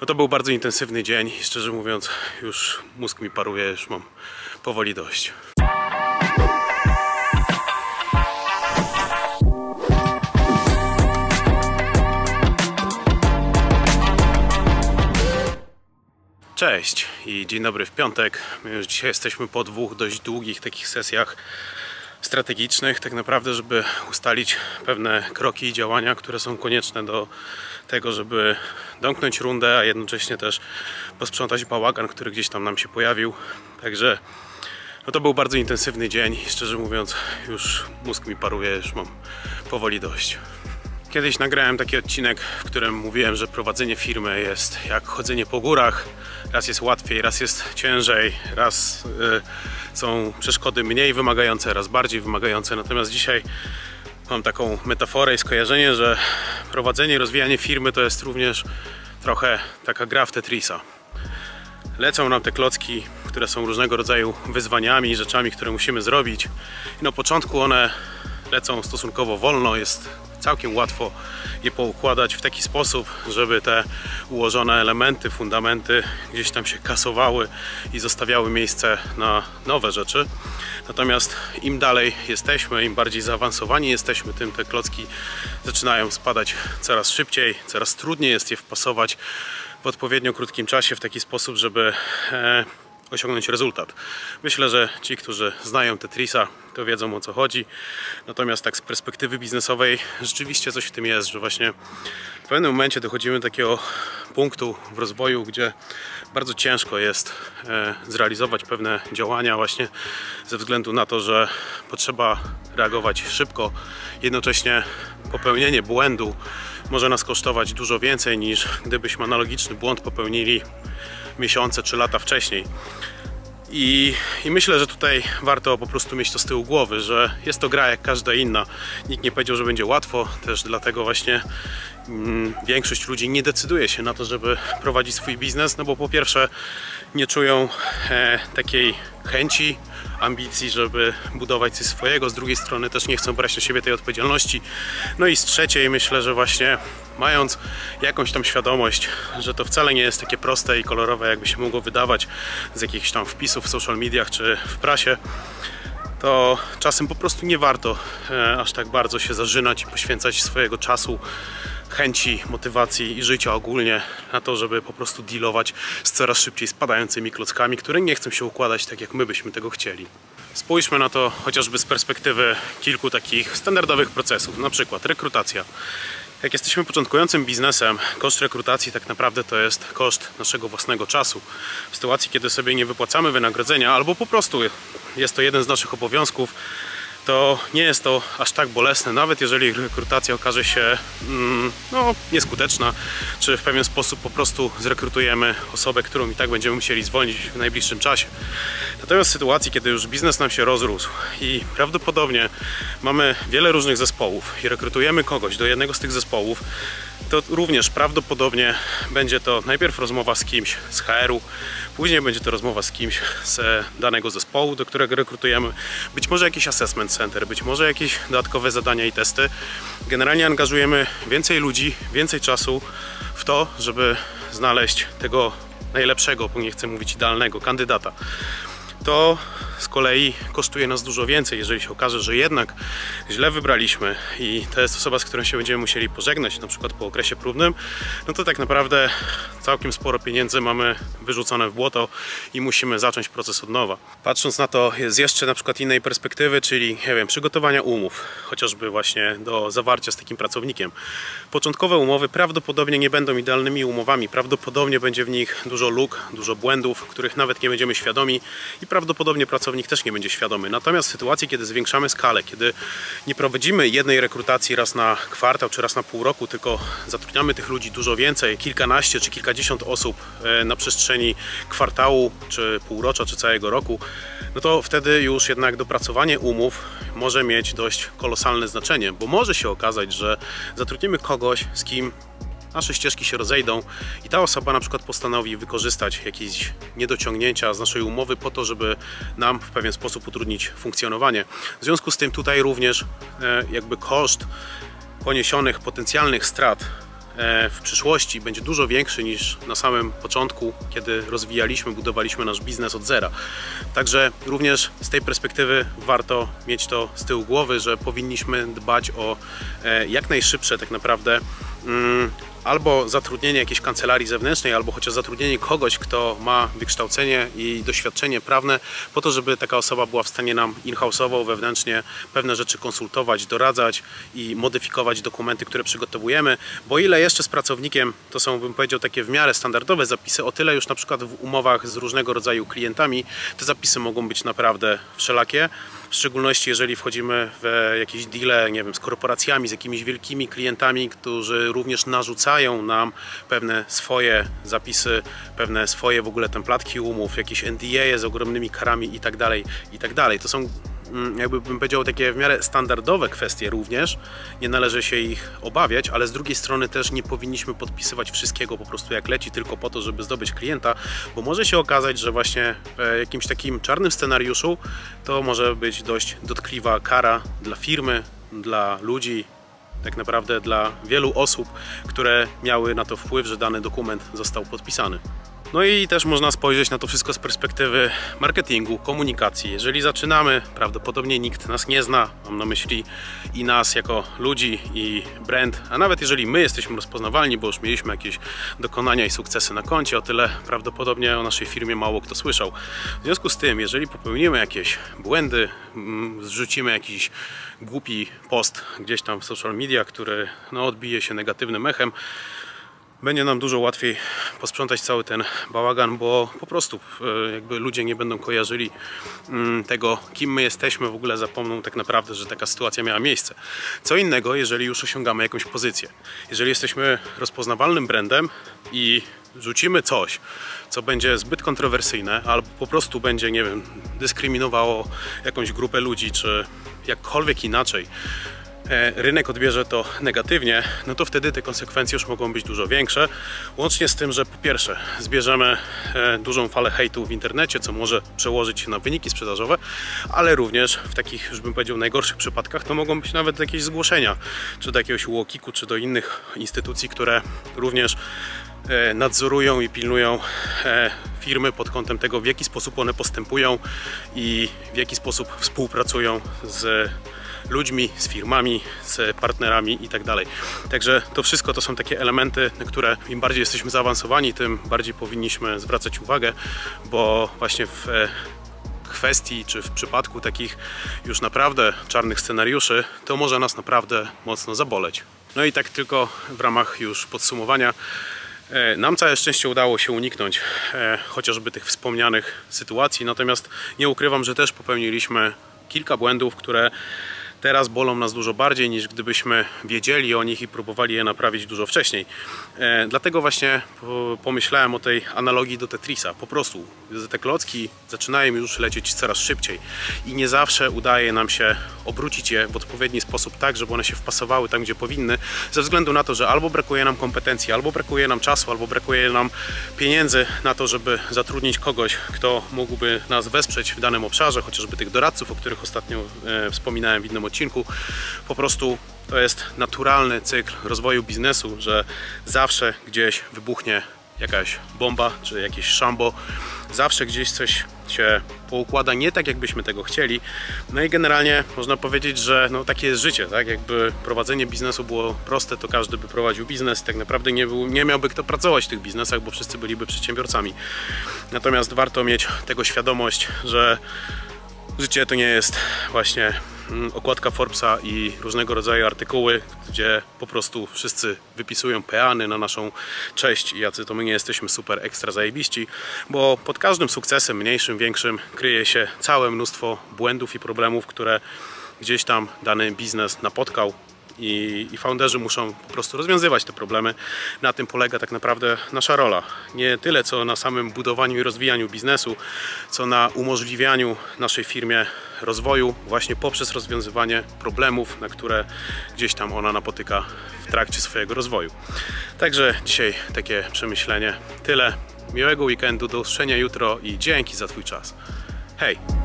No to był bardzo intensywny dzień i szczerze mówiąc już mózg mi paruje, już mam powoli dość. Cześć i dzień dobry w piątek. My już dzisiaj jesteśmy po dwóch dość długich takich sesjach strategicznych, tak naprawdę, żeby ustalić pewne kroki i działania, które są konieczne do tego, żeby domknąć rundę, a jednocześnie też posprzątać bałagan, który gdzieś tam nam się pojawił. Także no to był bardzo intensywny dzień i szczerze mówiąc już mózg mi paruje, już mam powoli dość. Kiedyś nagrałem taki odcinek, w którym mówiłem, że prowadzenie firmy jest jak chodzenie po górach. Raz jest łatwiej, raz jest ciężej, raz y, są przeszkody mniej wymagające, raz bardziej wymagające. Natomiast dzisiaj mam taką metaforę i skojarzenie, że prowadzenie i rozwijanie firmy to jest również trochę taka gra w Tetrisa. Lecą nam te klocki, które są różnego rodzaju wyzwaniami, rzeczami, które musimy zrobić. I na początku one lecą stosunkowo wolno, jest całkiem łatwo je poukładać w taki sposób, żeby te ułożone elementy, fundamenty gdzieś tam się kasowały i zostawiały miejsce na nowe rzeczy. Natomiast im dalej jesteśmy, im bardziej zaawansowani jesteśmy, tym te klocki zaczynają spadać coraz szybciej, coraz trudniej jest je wpasować w odpowiednio krótkim czasie w taki sposób, żeby e, osiągnąć rezultat. Myślę, że ci, którzy znają Tetrisa, to wiedzą o co chodzi. Natomiast tak z perspektywy biznesowej rzeczywiście coś w tym jest, że właśnie w pewnym momencie dochodzimy do takiego punktu w rozwoju, gdzie bardzo ciężko jest e, zrealizować pewne działania właśnie ze względu na to, że potrzeba reagować szybko. Jednocześnie popełnienie błędu może nas kosztować dużo więcej niż gdybyśmy analogiczny błąd popełnili miesiące czy lata wcześniej. I, I, myślę, że tutaj warto po prostu mieć to z tyłu głowy, że jest to gra jak każda inna. Nikt nie powiedział, że będzie łatwo, też dlatego właśnie mm, większość ludzi nie decyduje się na to, żeby prowadzić swój biznes, no bo po pierwsze nie czują e, takiej chęci, ambicji, żeby budować coś swojego, z drugiej strony też nie chcą brać na siebie tej odpowiedzialności. No i z trzeciej myślę, że właśnie mając jakąś tam świadomość, że to wcale nie jest takie proste i kolorowe, jakby się mogło wydawać z jakichś tam wpisów w social mediach czy w prasie, to czasem po prostu nie warto e, aż tak bardzo się zażynać i poświęcać swojego czasu, chęci, motywacji i życia ogólnie na to, żeby po prostu dealować z coraz szybciej spadającymi klockami, które nie chcą się układać tak, jak my byśmy tego chcieli. Spójrzmy na to chociażby z perspektywy kilku takich standardowych procesów, na przykład rekrutacja. Jak jesteśmy początkującym biznesem, koszt rekrutacji tak naprawdę to jest koszt naszego własnego czasu. W sytuacji, kiedy sobie nie wypłacamy wynagrodzenia, albo po prostu jest to jeden z naszych obowiązków, to nie jest to aż tak bolesne, nawet jeżeli rekrutacja okaże się mm, no, nieskuteczna, czy w pewien sposób po prostu zrekrutujemy osobę, którą i tak będziemy musieli zwolnić w najbliższym czasie. Natomiast w sytuacji, kiedy już biznes nam się rozrósł i prawdopodobnie mamy wiele różnych zespołów i rekrutujemy kogoś do jednego z tych zespołów, to również prawdopodobnie będzie to najpierw rozmowa z kimś z HR-u, później będzie to rozmowa z kimś z danego zespołu, do którego rekrutujemy, być może jakiś assessment center, być może jakieś dodatkowe zadania i testy. Generalnie angażujemy więcej ludzi, więcej czasu w to, żeby znaleźć tego najlepszego, bo nie chcę mówić idealnego kandydata. To z kolei kosztuje nas dużo więcej, jeżeli się okaże, że jednak źle wybraliśmy i to jest osoba, z którą się będziemy musieli pożegnać, na przykład po okresie próbnym, no to tak naprawdę całkiem sporo pieniędzy mamy wyrzucone w błoto i musimy zacząć proces od nowa. Patrząc na to z jeszcze na przykład innej perspektywy, czyli nie wiem, przygotowania umów, chociażby właśnie do zawarcia z takim pracownikiem. Początkowe umowy prawdopodobnie nie będą idealnymi umowami, prawdopodobnie będzie w nich dużo luk, dużo błędów, których nawet nie będziemy świadomi i prawdopodobnie pracownik pracownik też nie będzie świadomy. Natomiast w sytuacji, kiedy zwiększamy skalę, kiedy nie prowadzimy jednej rekrutacji raz na kwartał czy raz na pół roku, tylko zatrudniamy tych ludzi dużo więcej, kilkanaście czy kilkadziesiąt osób e, na przestrzeni kwartału, czy półrocza, czy całego roku, no to wtedy już jednak dopracowanie umów może mieć dość kolosalne znaczenie, bo może się okazać, że zatrudnimy kogoś, z kim nasze ścieżki się rozejdą i ta osoba na przykład postanowi wykorzystać jakieś niedociągnięcia z naszej umowy po to, żeby nam w pewien sposób utrudnić funkcjonowanie. W związku z tym tutaj również e, jakby koszt poniesionych potencjalnych strat e, w przyszłości będzie dużo większy niż na samym początku, kiedy rozwijaliśmy, budowaliśmy nasz biznes od zera. Także również z tej perspektywy warto mieć to z tyłu głowy, że powinniśmy dbać o e, jak najszybsze tak naprawdę mm, albo zatrudnienie jakiejś kancelarii zewnętrznej, albo chociaż zatrudnienie kogoś, kto ma wykształcenie i doświadczenie prawne, po to, żeby taka osoba była w stanie nam in-house'owo, wewnętrznie pewne rzeczy konsultować, doradzać i modyfikować dokumenty, które przygotowujemy, bo ile jeszcze z pracownikiem, to są bym powiedział takie w miarę standardowe zapisy, o tyle już na przykład w umowach z różnego rodzaju klientami te zapisy mogą być naprawdę wszelakie w szczególności jeżeli wchodzimy w jakieś deale, nie wiem, z korporacjami, z jakimiś wielkimi klientami, którzy również narzucają nam pewne swoje zapisy, pewne swoje w ogóle templatki umów, jakieś NDA z ogromnymi karami i tak dalej, i tak dalej. To są jakby bym powiedział, takie w miarę standardowe kwestie również. Nie należy się ich obawiać, ale z drugiej strony też nie powinniśmy podpisywać wszystkiego po prostu jak leci, tylko po to, żeby zdobyć klienta, bo może się okazać, że właśnie w jakimś takim czarnym scenariuszu to może być dość dotkliwa kara dla firmy, dla ludzi, tak naprawdę dla wielu osób, które miały na to wpływ, że dany dokument został podpisany. No i też można spojrzeć na to wszystko z perspektywy marketingu, komunikacji. Jeżeli zaczynamy, prawdopodobnie nikt nas nie zna, mam na myśli i nas jako ludzi i brand, a nawet jeżeli my jesteśmy rozpoznawalni, bo już mieliśmy jakieś dokonania i sukcesy na koncie, o tyle prawdopodobnie o naszej firmie mało kto słyszał. W związku z tym, jeżeli popełnimy jakieś błędy, mm, zrzucimy jakiś głupi post gdzieś tam w social media, który no, odbije się negatywnym echem, będzie nam dużo łatwiej posprzątać cały ten bałagan, bo po prostu e, jakby ludzie nie będą kojarzyli mm, tego, kim my jesteśmy, w ogóle zapomną tak naprawdę, że taka sytuacja miała miejsce. Co innego, jeżeli już osiągamy jakąś pozycję. Jeżeli jesteśmy rozpoznawalnym brandem i rzucimy coś, co będzie zbyt kontrowersyjne, albo po prostu będzie, nie wiem, dyskryminowało jakąś grupę ludzi, czy jakkolwiek inaczej, rynek odbierze to negatywnie, no to wtedy te konsekwencje już mogą być dużo większe. Łącznie z tym, że po pierwsze zbierzemy e, dużą falę hejtu w internecie, co może przełożyć się na wyniki sprzedażowe, ale również w takich, już bym powiedział, najgorszych przypadkach to mogą być nawet jakieś zgłoszenia, czy do jakiegoś łokiku, czy do innych instytucji, które również e, nadzorują i pilnują firmy pod kątem tego, w jaki sposób one postępują i w jaki sposób współpracują z ludźmi, z firmami, z partnerami i tak dalej. Także to wszystko to są takie elementy, na które im bardziej jesteśmy zaawansowani, tym bardziej powinniśmy zwracać uwagę, bo właśnie w kwestii, czy w przypadku takich już naprawdę czarnych scenariuszy, to może nas naprawdę mocno zaboleć. No i tak tylko w ramach już podsumowania. E, nam całe szczęście udało się uniknąć e, chociażby tych wspomnianych sytuacji, natomiast nie ukrywam, że też popełniliśmy kilka błędów, które teraz bolą nas dużo bardziej niż gdybyśmy wiedzieli o nich i próbowali je naprawić dużo wcześniej. E, dlatego właśnie pomyślałem o tej analogii do Tetrisa. Po prostu te klocki zaczynają już lecieć coraz szybciej i nie zawsze udaje nam się obrócić je w odpowiedni sposób tak, żeby one się wpasowały tam, gdzie powinny, ze względu na to, że albo brakuje nam kompetencji, albo brakuje nam czasu, albo brakuje nam pieniędzy na to, żeby zatrudnić kogoś, kto mógłby nas wesprzeć w danym obszarze, chociażby tych doradców, o których ostatnio e, wspominałem w innym odcinku. Po prostu to jest naturalny cykl rozwoju biznesu, że zawsze gdzieś wybuchnie jakaś bomba czy jakieś szambo. Zawsze gdzieś coś się poukłada nie tak, jakbyśmy tego chcieli. No i generalnie można powiedzieć, że no, takie jest życie. Tak? Jakby prowadzenie biznesu było proste, to każdy by prowadził biznes. Tak naprawdę nie, był, nie miałby kto pracować w tych biznesach, bo wszyscy byliby przedsiębiorcami. Natomiast warto mieć tego świadomość, że życie to nie jest właśnie okładka Forbesa i różnego rodzaju artykuły, gdzie po prostu wszyscy wypisują peany na naszą cześć i jacy to my nie jesteśmy super ekstra zajebiści, bo pod każdym sukcesem, mniejszym, większym, kryje się całe mnóstwo błędów i problemów, które gdzieś tam dany biznes napotkał i, i founderzy muszą po prostu rozwiązywać te problemy. Na tym polega tak naprawdę nasza rola. Nie tyle co na samym budowaniu i rozwijaniu biznesu, co na umożliwianiu naszej firmie rozwoju właśnie poprzez rozwiązywanie problemów, na które gdzieś tam ona napotyka w trakcie swojego rozwoju. Także dzisiaj takie przemyślenie. Tyle. Miłego weekendu, do usłyszenia jutro i dzięki za Twój czas. Hej!